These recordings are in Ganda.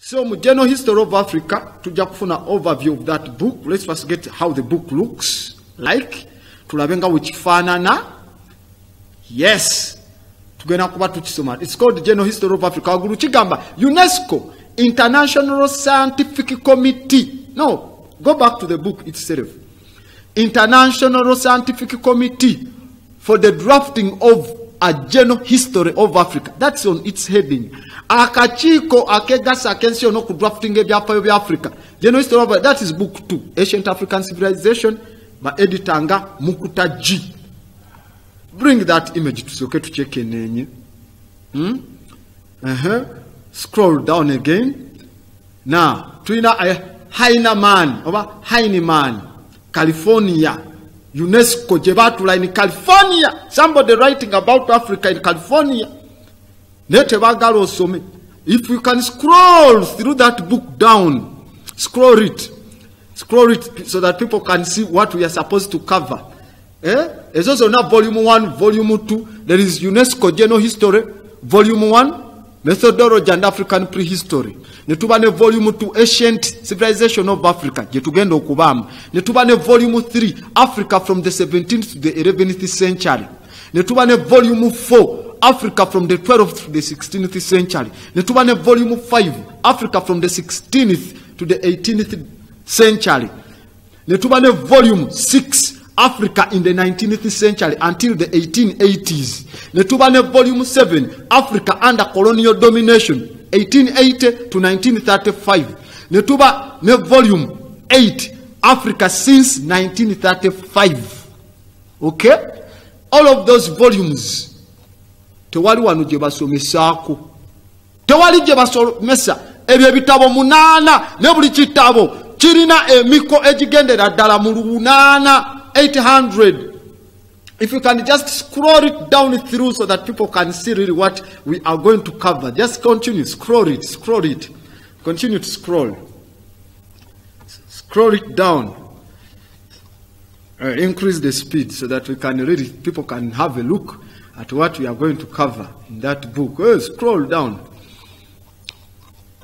So general history of Africa, tujja kufuna overview of that book. Let's first get how the book looks like. Tulabe nga. Yes. Tugenda kuba tukisoma. It's called General History of Africa. Wagulu kigamba UNESCO, International Scientific Committee. No, go back to the book itself. International Scientific Committee for the drafting of a general history of Africa. That's on its heading. Akakiiko akegasa akensi yonna ku drafting ebyafaayo bya Africa. General history of that is book 2, Ancient African Civilization, ba editor nga Mukuta G. Bring that image tusooke tukyekeneenye. Hmm? Uh-huh. Scroll down again. na tulina haina man oba Heinemann, California. UNESCO gye baatula in California. Somebody writing about Africa in California. If you can scroll through that book down scroll it. Scroll it so that people can see what we are supposed to cover. Eh? ezo zonna volume 1 volume 2 there is unesco general history volume 1 methodology and african prehistory. Ne volume 2 ancient civilization of africa. Gye tugenda okubaamu volume 3 africa from the 17th to the 11th century. Ne volume 4 africa from the 12th to the 16th century. Ne tuba ne volume 5 africa from the 16th to the 18th century. Ne tuba ne volume 6 africa in the 19th century until the 1880s ne tuba ne volume 7 africa under colonial domination 1880 to 1935 ne tuba ne volume 8 africa since 1935 okay? All of those volumes tewali wano gye basomesaako. Tewali gye basomesa ebyo ebitabo munaana ne buli kitabo kirina emiko egigendera ddala mu lunaana 800 if you can just scroll it down through so that people can see really what we are going to cover just continue scroll it scroll it. Continue to scroll. Scroll it down uh, increase the speed so that we can really people can have a look at what we are going to cover in that book. Oh, scroll down.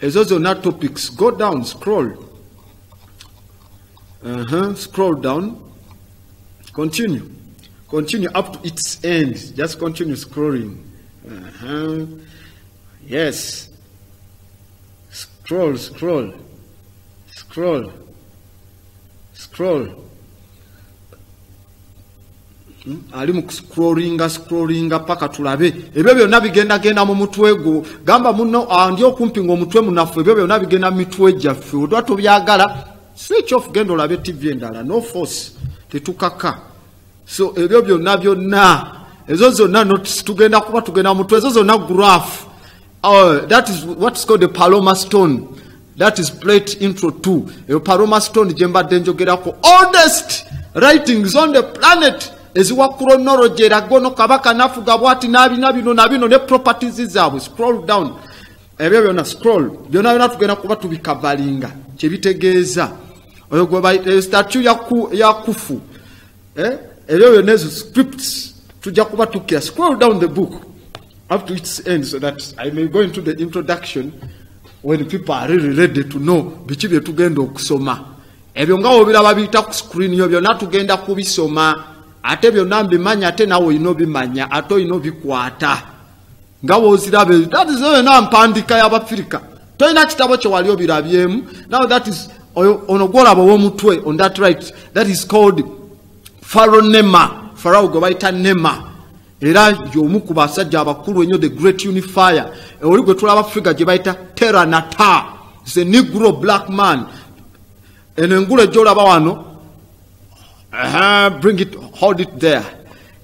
Ezo not topics. Go down, scroll. Uh-huh. Scroll down. Continue. Continue up to its end. Just continue scrolling. Uh-huh. Yes. Scroll, scroll. Scroll. Scroll. Ali mu scrollinga scrollinga paka tulabe. Ebyo byonna bigendagenda mu mutwe gwo. Gamba muno andi okumpi ngaomutwe munafu ebyo byonna bigenda mitwe gyaffe. Odwa tobyagala switch off genda olabe tv endala. No force. Tetukaka. So ebyo byonna byonna ezo zonna notice tugenda kuba tugenda mu mutwe ezo zonna graph. Uh, that is what is called a paloma stone. That is plate intro 2 eyo paloma stone gye mbadde njogerako. Oldest writings on the planet eziwa chronology eraga ono kabaka nafuga bwati nabina bino nabino ne properties zaabwe. Scroll down. Ebyo byonna scroll. Byonna byonna tugenda kuba tubikavalinga kyebitegeeza oyo gwe statue ya kufu. Ebyo byonna ezo scripts tujja kuba tukira scroll down the book up to its end so that i may go into the introduction when people are really ready to know biki bye tugenda okusoma. Ebyo nga wobiraba biyita ku screen yo byonna tugenda kubisoma ate byonna mbimanya ate nawe olina obimanya ate olina obikwata. Nga woozirabe tatizo yona mpandiika y'abafirika. Tolina kitabo kye wali obirabyemu. Now that is ono gwolaba ow'omutwe on that right that is called faro nema. Farao gwe bayita nema. Era y'omu ku basajja abakulu ennyo the great unifier. Oli gwe tulaba figa gye bayita teranata is a negro black man. Eno engulu egyolaba wano uh, bring it hold it there.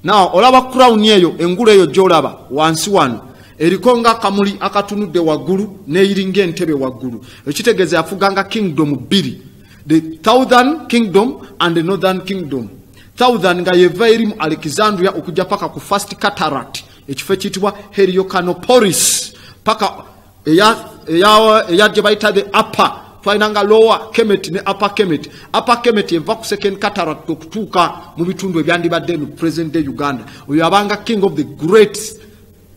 Now olaba crown eyo engulu eyo gyolaba wansi wano. Eriko nga akamuli akatunudde waggulu neyiringa entebe waggulu. Ekitegeeza yafuganga kingdom bbiri. The southern kingdom and the northern kingdom. Southern nga yeva eri mu alexandria okujja paka ku first cataract. Ekifo ekiyitibwa heliocanopolis paka eya gye bayita the upper twalinanga lower kemet ne upper kemet. Upper kemet eva ku second cataract okutuuka mu bitundu ebyandibadde mu present day uganda. Oyo abanga king of the great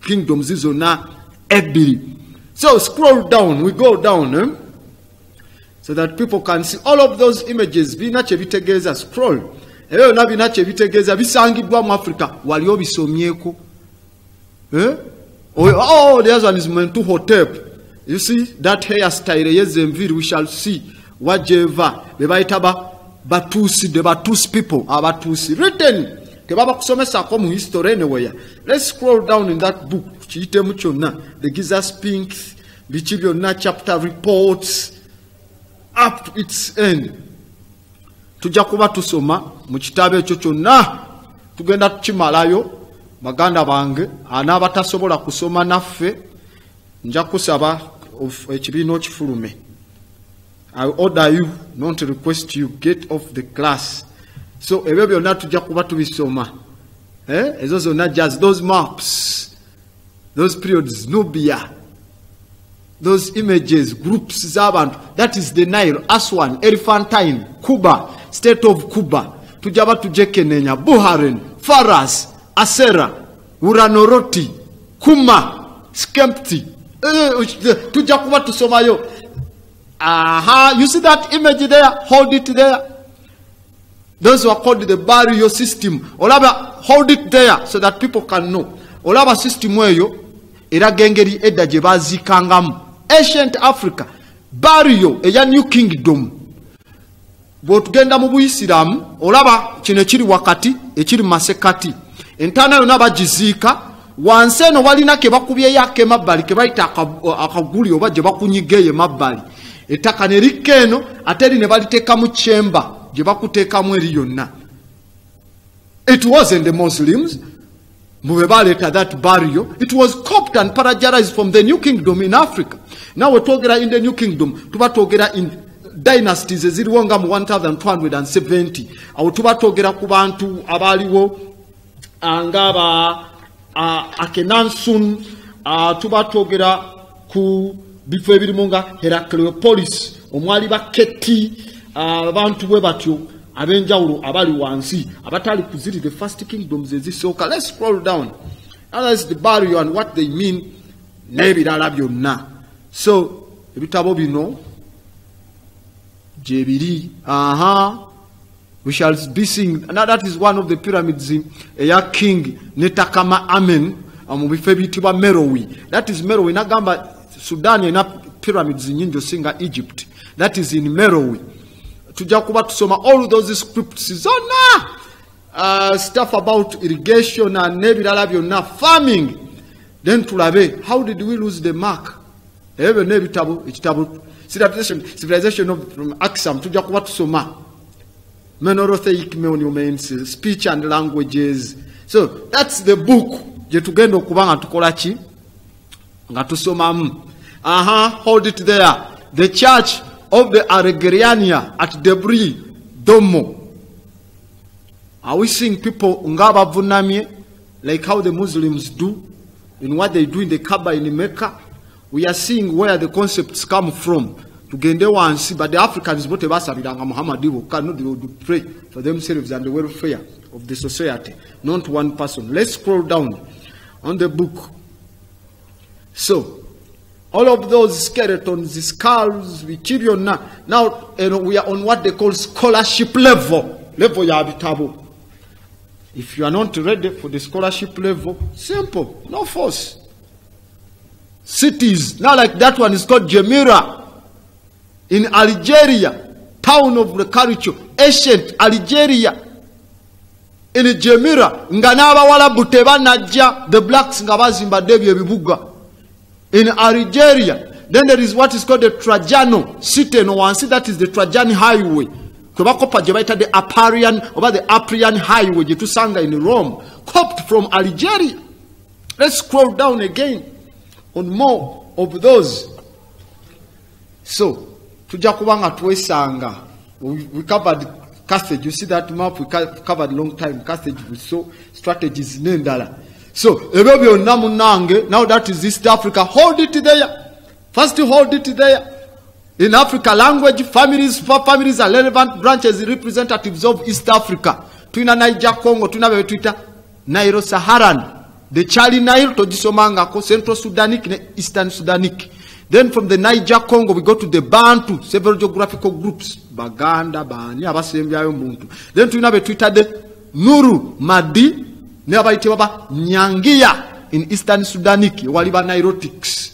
kingdom zizona ebbiri. So scroll down we go down eh? so that people can see all of those images. Birina kyebitegeeza scroll. Ebyo byonna birina kyebitegeeza bisangiddwa mu africa. Wali obisomyeko eh? oh, oh, the one is mentuhotep you see that hair style eyeza enviri we shall see wajeva bebayita ba batusi the batusi people abatusi written. Tebaba kusomesako mu history anywhere let's scroll down in that book. Kiyitemu kyonna the gizas pink biki byonna chapter reports up to its end. Tujja kuba tusoma mu kitabo ekyo kyonna. Tugenda tukimalayo baganda bange anaabatasobola kusoma naffe nja kusaba of- ekibiina okifulume i order you not to request you get off the class. So ebyo byonna tujja kuba tubisoma eh? ezo zonna jazz those maps those periods nubia those images groups z'abantu that is the nile aswan elephantine cuba state of cuba. Tujja ba tujekenenya buharen faras asera uranoroti kuma skempti Eh, tujja kuba tusomayo aha you see that image there? Hold it there. Those who are called the burial system olaba hold it there so that people can know. Olaba system eyo eraga engeri edda gye baziikangamu ancient africa burial eya new kingdom. Bwotugenda mu buyisiraamu olaba kino ekiri wakati ekiri mu masekati. Entaana yonna bagiziika wansi eno walina ke bakubyeyo akemabbali ke bayita aka- akaguli oba gye bakunyigeeyo emabbali ettaka ne likka eno ate eri ne baliteekamu kyemba gye bakuteekamu eri yonna. It wasn't the muslims bwe baleeta that burial it was copt and paralyzed from the new kingdom in africa. Nawe twogera in the new kingdom tuba twogera in dynasties eziriwo nga mu 1270 awo tuba twogera ku bantu abaaliwo ngaaba akenansun tuba twogera ku bifo ebirimu nga heracleopolis omwali baketi abantu bwe batyo ab'enjawulo abali wansi abatali kuziri the first kingdoms ezisooka let's scroll down. Others the burial and what they mean n'ebirala byonna. So ebitabo bino gyebiri aha we shall be seeing. Now that is one of the pyramids in- eya king netakama amen uh, mu bifo ebiyitibwa merowi. That is merowi nagamba sudan ena pyramids nyingi osinga egypt. That is in merowi. Tujja kuba tusoma all those scripts. Zonna uh, stuff about irrigation and n'ebirala byonna farming. Then tulabe how did we lose the mark? Ebyo byonna ebitabo ekitabo civilization, civilization of, from axam tujja kuba tusoma menorothic monuments speech and languages. So that's the book. Gye tugenda okuba nga tukola ki? Nga tusomamu. Aha hold it there. The church of the alegriania at debris domo. Are we seeing people nga bavunamye like how the muslims do in what they do in the kaba in mecca. We are seeing where the concepts come from tugende wansi but the africans bo tebasabiranga muhammadi bokka no they would pray for themselves and the welfare of the society not one person. Let's scroll down on the book. So all of those skeletons skulls biki byonna now you know, we are on what they call scholarship level level ya bitabo. If you are not ready for the scholarship level simple no force. Cities now like that one is called Jemira in Algeria town of culture ancient Algeria. In Jemira nga n'abawalabu tebanajja the blacks nga bazimbadde ebyo ebibuga. In Algeria then there is what is called the Trajano city no wansi that is the Trajan highway. Kwe bakopa gye the Aparian oba the Aprian highway gye tusanga in Rome copped from Algeria. Let's scroll down again on more of those. So tujja kuba nga twesanga. We covered carthage you see that map? We covered long time carthage we saw strategies n'endala. So ebyo byonna munange now that is east africa hold it there. First hold it there. In africa language families for families are relevant branches representatives of east africa. Tulina niger congo tulina bye tuyita nairo saharan the chali nile togisomangako central sudanic ne eastern sudanic then from the niger congo we go to the bantu several geographical groups. Baganda baani abasembyayo muntu. Then tulina betuyitadde nuru madi ne abayitibwa ba nyangiya in eastern sudanik ewali ba nirotics.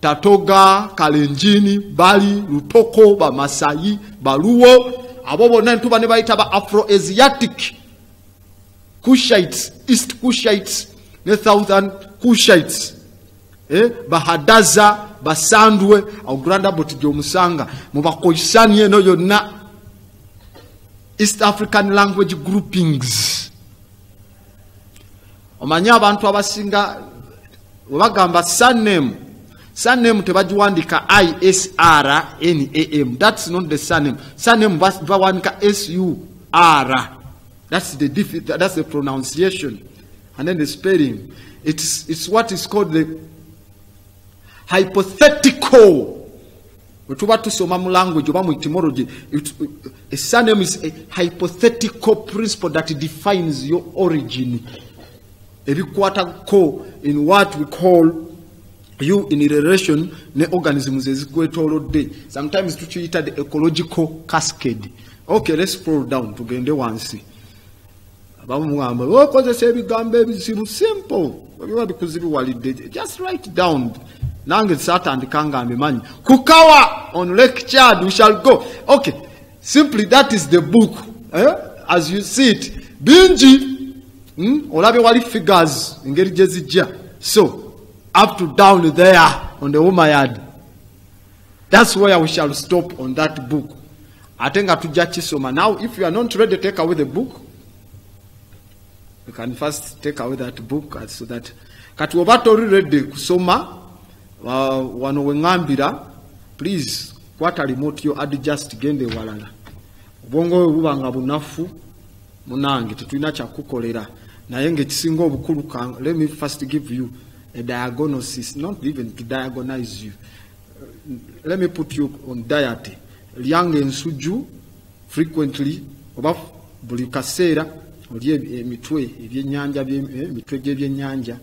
Tatoga kalenjini bali lutoko bamasayi baluwo abo bonna ntuba ne bayita ba afroasiatic cushites east cushites ne southern cushites eh, bahadaza basandwe. Auguranda boti gyomusanga mubakoisani eno yonna. East african language groupings. Omanye abantu abasinga webagamba surname surname tebagiwandika isr nam thats not the surname bas- bawandika sur that's the, that's the pronunciation. And then the spelling. It's, it's what is called the hypothetical. Bwe tuba tusoma mu language oba etymology. A surname is a hypothetical principle that defines your origin. Every ebikwatako in what we call you in relation ne organisms ezikwetolodde. Sometimes tukiyita the ecological cascade. Okay let's scroll down tugende wansi. Abamugamba okozesa ebigambo ebizibu simple. Ebiba bikuzibiwalidde just write down nange satandika nga mbimanyi kukawa on lake chad we shall go. Okay simply that is the book eh? as you see it. Bingi hmm? olabye wali figures engeri gye zijja so up to down there on the womayard that's where we shall stop on that book. Ate nga tujja kisoma now if you are not ready take away the book. You can first take away that book uh, so that kati oba ready kusoma wano weŋŋambira please kwata remote yo adjust gende walala. Obwongo bwe buba nga bunafu munange tetulina kyakukolera naye ngaekisinga obukulu let me first give you a diagnosis not even to diagonize you. Let me put you on diet. Lyanga ensujju frequently oba buli kaseera olya ebi- emitwe ebyenyanja bye- eh, emitwe gy'ebyenyanja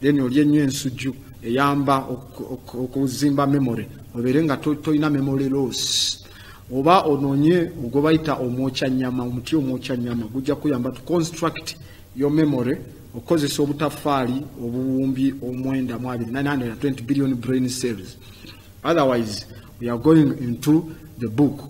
then olya ennyo ensujju eyamba oku- oku- okuzimba memory. Obeere nga to- tolina memory loss. Oba onoonye ogwe bayita omwokyanyama omuti omwokyanyama gujja kuyamba to construct your memory okozesa obutafaali obuwumbi omwenda mu abiri 920 billion brain cells. Otherwise we are going into the book